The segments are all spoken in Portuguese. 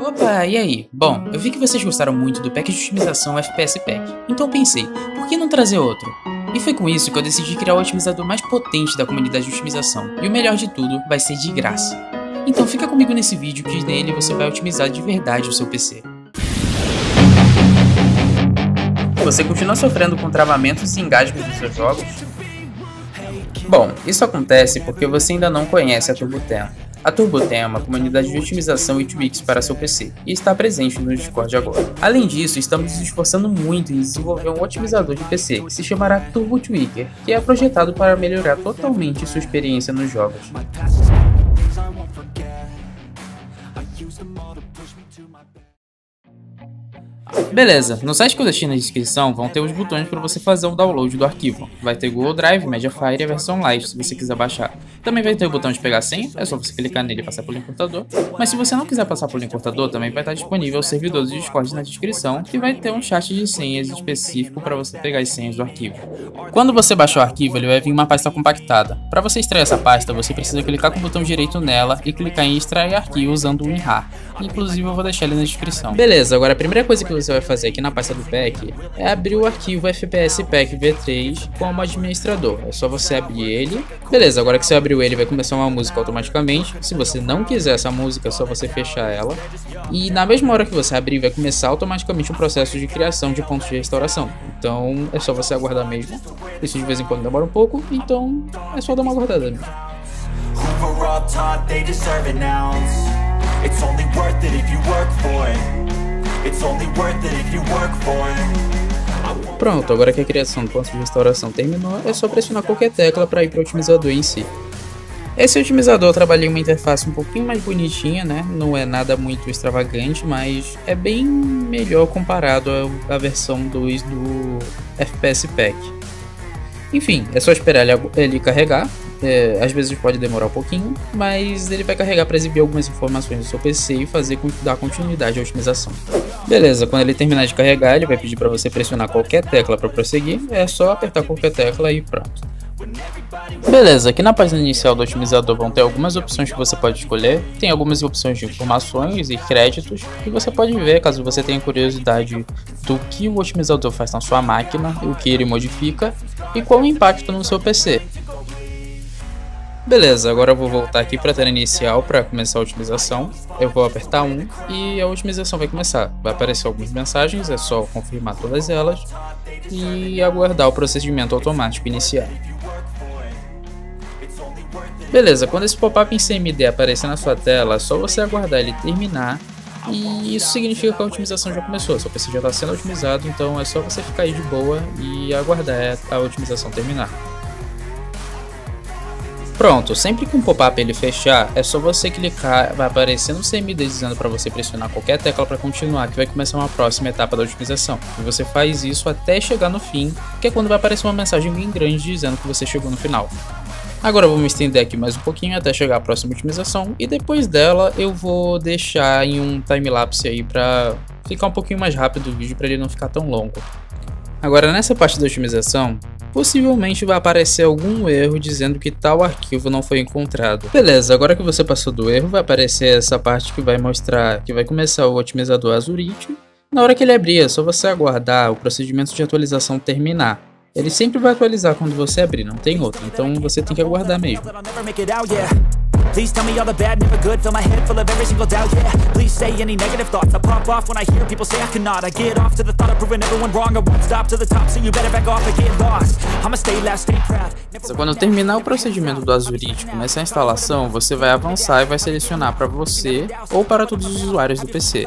Opa, e aí? Bom, eu vi que vocês gostaram muito do pack de otimização FPS Pack, então pensei, por que não trazer outro? E foi com isso que eu decidi criar o otimizador mais potente da comunidade de otimização, e o melhor de tudo, vai ser de graça. Então fica comigo nesse vídeo que nele você vai otimizar de verdade o seu PC. Você continua sofrendo com travamentos e engasgos nos seus jogos? Bom, isso acontece porque você ainda não conhece a TurboTen. A TurboTen é uma comunidade de otimização e tweaks para seu PC e está presente no Discord agora. Além disso, estamos nos esforçando muito em desenvolver um otimizador de PC que se chamará Turbo Tweaker, que é projetado para melhorar totalmente sua experiência nos jogos. Beleza, no site que eu deixei na descrição vão ter os botões para você fazer o download do arquivo. Vai ter Google Drive, Mediafire e a versão Light se você quiser baixar. Também vai ter o botão de pegar senha, é só você clicar nele e passar pelo encurtador. Mas se você não quiser passar pelo encurtador, também vai estar disponível o servidor do Discord na descrição e vai ter um chat de senhas específico para você pegar as senhas do arquivo. Quando você baixar o arquivo, ele vai vir uma pasta compactada. Para você extrair essa pasta, você precisa clicar com o botão direito nela e clicar em extrair arquivo usando o WinRAR. Inclusive eu vou deixar ele na descrição. Beleza, agora a primeira coisa que você vai fazer aqui na pasta do pack é abrir o arquivo FPS Pack V3 como administrador. É só você abrir ele. Beleza, agora que você abriu ele vai começar uma música automaticamente. Se você não quiser essa música, é só você fechar ela. E na mesma hora que você abrir vai começar automaticamente o processo de criação de pontos de restauração. Então é só você aguardar mesmo. Isso de vez em quando demora um pouco, então é só dar uma aguardada mesmo. It's only worth it if you work for it. Pronto, agora que a criação do ponto de restauração terminou, é só pressionar qualquer tecla para ir para o otimizador em si. Esse otimizador eu trabalhei uma interface um pouquinho mais bonitinha, né? Não é nada muito extravagante, mas é bem melhor comparado à versão 2 do FPS Pack. Enfim, é só esperar ele carregar, é, às vezes pode demorar um pouquinho, mas ele vai carregar para exibir algumas informações do seu PC e fazer dar continuidade à otimização. Beleza, quando ele terminar de carregar, ele vai pedir para você pressionar qualquer tecla para prosseguir, é só apertar qualquer tecla e pronto. Beleza, aqui na página inicial do otimizador vão ter algumas opções que você pode escolher. Tem algumas opções de informações e créditos que você pode ver caso você tenha curiosidade do que o otimizador faz na sua máquina, o que ele modifica e qual o impacto no seu PC. Beleza, agora eu vou voltar aqui para a tela inicial para começar a otimização. Eu vou apertar 1 e a otimização vai começar. Vai aparecer algumas mensagens, é só confirmar todas elas e aguardar o procedimento automático iniciar. Beleza, quando esse pop-up em CMD aparecer na sua tela, é só você aguardar ele terminar e isso significa que a otimização já começou, seu PC já está sendo otimizado, então é só você ficar aí de boa e aguardar a otimização terminar. Pronto, sempre que um pop-up ele fechar, é só você clicar, vai aparecer no CMD dizendo para você pressionar qualquer tecla para continuar, que vai começar uma próxima etapa da otimização. E você faz isso até chegar no fim, que é quando vai aparecer uma mensagem bem grande dizendo que você chegou no final. Agora eu vou me estender aqui mais um pouquinho até chegar à próxima otimização e depois dela eu vou deixar em um timelapse aí para ficar um pouquinho mais rápido o vídeo para ele não ficar tão longo. Agora nessa parte da otimização, possivelmente vai aparecer algum erro dizendo que tal arquivo não foi encontrado. Beleza, agora que você passou do erro, vai aparecer essa parte que vai mostrar que vai começar o otimizador Azurite. Na hora que ele abrir, é só você aguardar o procedimento de atualização terminar. Ele sempre vai atualizar quando você abrir, não tem outro, então você tem que aguardar mesmo. Please tell me all the bad, never good. Fill my head full of every single doubt, yeah. Please say any negative thoughts. I pop off when I hear people say I cannot. I get off to the thought of proving everyone wrong. I won't stop to the top, so you better back off and get lost. I'ma stay loud, stay proud. Quando terminar o procedimento do Azurite e começar a instalação, você vai avançar e vai selecionar para você ou para todos os usuários do PC.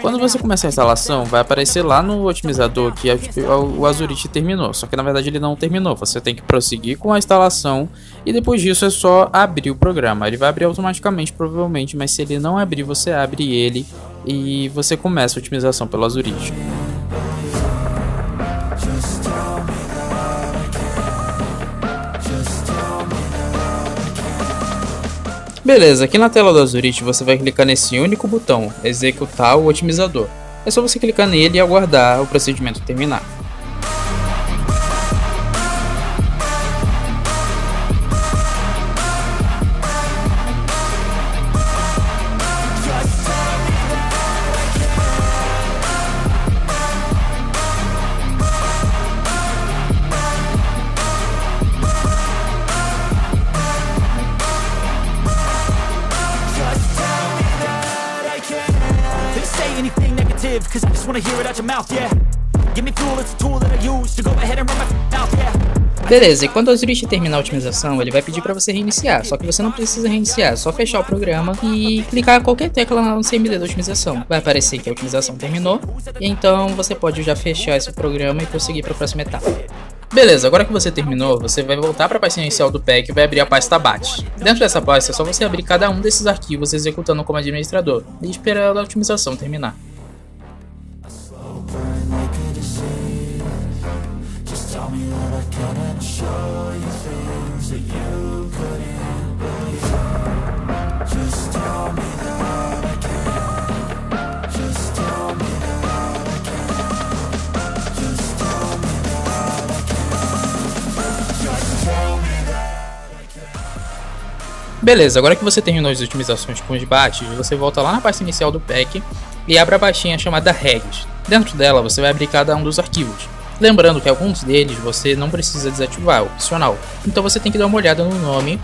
Quando você começar a instalação, vai aparecer lá no otimizador que o Azurite terminou, só que na verdade ele não terminou. Você tem que prosseguir com a instalação e depois disso é só abrir o programa. Ele vai abrir automaticamente, provavelmente, mas se ele não abrir, você abre ele e você começa a otimização pelo Azurite. Beleza, aqui na tela do Azurite você vai clicar nesse único botão, executar o otimizador. É só você clicar nele e aguardar o procedimento terminar. Negative, cause I just wanna hear it out your mouth, yeah. Give me fuel, it's a tool that I use to go ahead and run my mouth, yeah. Beleza, e quando o Zurich terminar a otimização, ele vai pedir para você reiniciar, só que você não precisa reiniciar, é só fechar o programa e clicar qualquer tecla no CMD da otimização. Vai aparecer que a otimização terminou, e então você pode já fechar esse programa e prosseguir para a próxima etapa. Beleza, agora que você terminou, você vai voltar para a pasta inicial do pack e vai abrir a pasta BAT. Dentro dessa pasta é só você abrir cada um desses arquivos executando como administrador e esperar a otimização terminar. Beleza, agora que você terminou as otimizações com os bates, você volta lá na pasta inicial do pack e abre a pastinha chamada regs. Dentro dela você vai abrir cada um dos arquivos. Lembrando que alguns deles você não precisa desativar, é opcional. Então você tem que dar uma olhada no nome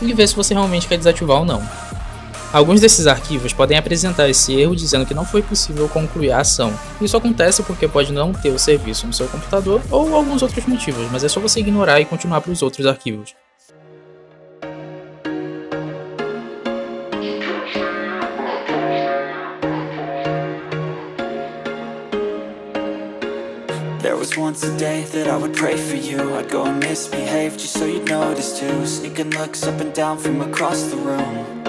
e ver se você realmente quer desativar ou não. Alguns desses arquivos podem apresentar esse erro dizendo que não foi possível concluir a ação. Isso acontece porque pode não ter o serviço no seu computador ou alguns outros motivos, mas é só você ignorar e continuar para os outros arquivos. Once a day that I would pray for you I'd go and misbehave just so you'd notice too Sneaking looks up and down from across the room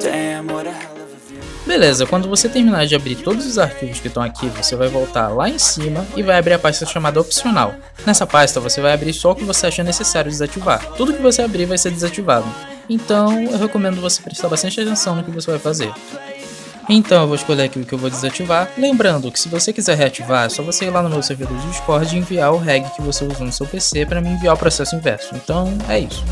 Damn, what a hell of a view Beleza, quando você terminar de abrir todos os arquivos que estão aqui, você vai voltar lá em cima e vai abrir a pasta chamada opcional. Nessa pasta você vai abrir só o que você acha necessário desativar. Tudo que você abrir vai ser desativado. Então eu recomendo você prestar bastante atenção no que você vai fazer. Então eu vou escolher aqui o que eu vou desativar. Lembrando que se você quiser reativar, é só você ir lá no meu servidor do Discord e enviar o reg que você usou no seu PC para me enviar o processo inverso. Então é isso.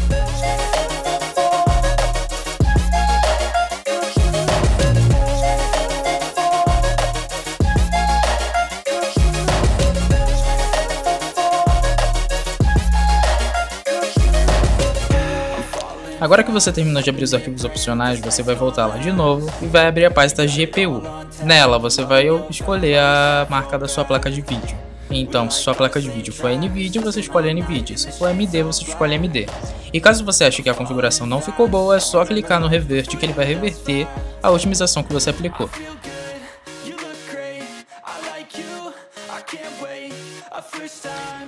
Agora que você terminou de abrir os arquivos opcionais, você vai voltar lá de novo e vai abrir a pasta GPU. Nela, você vai escolher a marca da sua placa de vídeo. Então, se sua placa de vídeo for NVIDIA, você escolhe NVIDIA. Se for AMD, você escolhe AMD. E caso você ache que a configuração não ficou boa, é só clicar no Revert que ele vai reverter a otimização que você aplicou.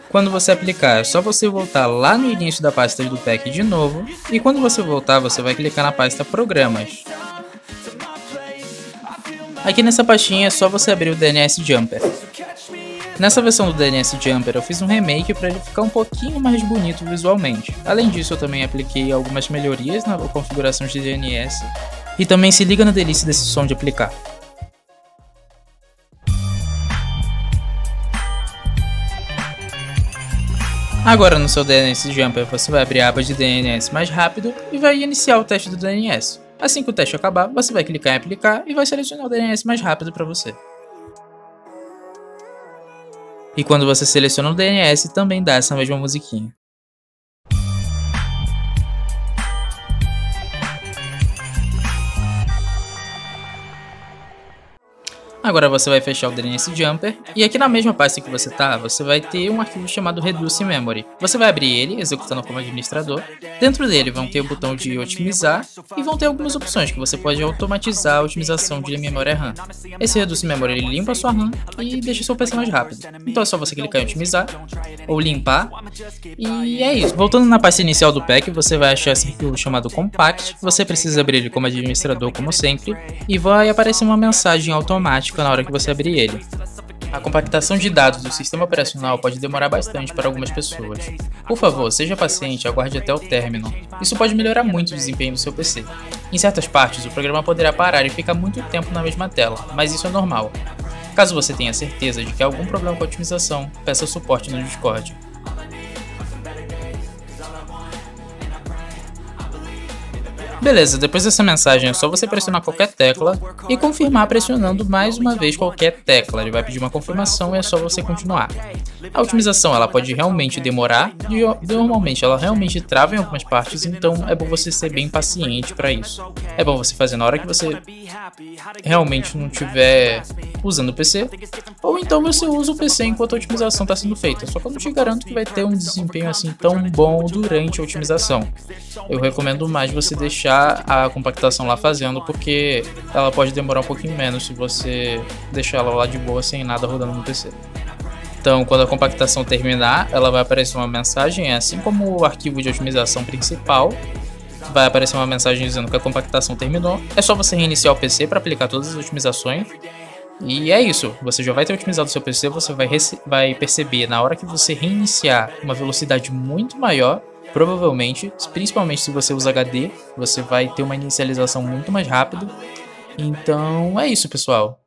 Quando você aplicar, é só você voltar lá no início da pasta do pack de novo, e quando você voltar, você vai clicar na pasta Programas. Aqui nessa pastinha é só você abrir o DNS Jumper. Nessa versão do DNS Jumper eu fiz um remake para ele ficar um pouquinho mais bonito visualmente. Além disso eu também apliquei algumas melhorias na configuração de DNS. E também se liga na delícia desse som de aplicar. Agora no seu DNS Jumper você vai abrir a aba de DNS mais rápido e vai iniciar o teste do DNS. Assim que o teste acabar, você vai clicar em aplicar e vai selecionar o DNS mais rápido para você. E quando você seleciona o DNS, também dá essa mesma musiquinha. Agora você vai fechar o DNS Jumper e aqui na mesma pasta que você está, você vai ter um arquivo chamado Reduce Memory. Você vai abrir ele, executando como administrador. Dentro dele vão ter o botão de otimizar e vão ter algumas opções que você pode automatizar a otimização de memória RAM. Esse Reduce Memory ele limpa a sua RAM e deixa seu PC mais rápido. Então é só você clicar em otimizar ou limpar e é isso. Voltando na pasta inicial do pack, você vai achar esse arquivo chamado Compact. Você precisa abrir ele como administrador como sempre e vai aparecer uma mensagem automática na hora que você abrir ele. A compactação de dados do sistema operacional pode demorar bastante para algumas pessoas. Por favor, seja paciente e aguarde até o término. Isso pode melhorar muito o desempenho do seu PC. Em certas partes, o programa poderá parar e ficar muito tempo na mesma tela, mas isso é normal. Caso você tenha certeza de que há algum problema com a otimização, peça suporte no Discord. Beleza, depois dessa mensagem é só você pressionar qualquer tecla e confirmar pressionando mais uma vez qualquer tecla. Ele vai pedir uma confirmação e é só você continuar. A otimização ela pode realmente demorar, e normalmente ela realmente trava em algumas partes, então é bom você ser bem paciente para isso. É bom você fazer na hora que você realmente não estiver usando o PC, ou então você usa o PC enquanto a otimização está sendo feita, só que eu não te garanto que vai ter um desempenho assim tão bom durante a otimização. Eu recomendo mais você deixar a compactação lá fazendo, porque ela pode demorar um pouquinho menos se você deixar ela lá de boa sem nada rodando no PC. Então, quando a compactação terminar, ela vai aparecer uma mensagem, assim como o arquivo de otimização principal, vai aparecer uma mensagem dizendo que a compactação terminou. É só você reiniciar o PC para aplicar todas as otimizações. E é isso, você já vai ter otimizado o seu PC, você vai, vai perceber na hora que você reiniciar uma velocidade muito maior, provavelmente, principalmente se você usa HD, você vai ter uma inicialização muito mais rápida. Então é isso, pessoal.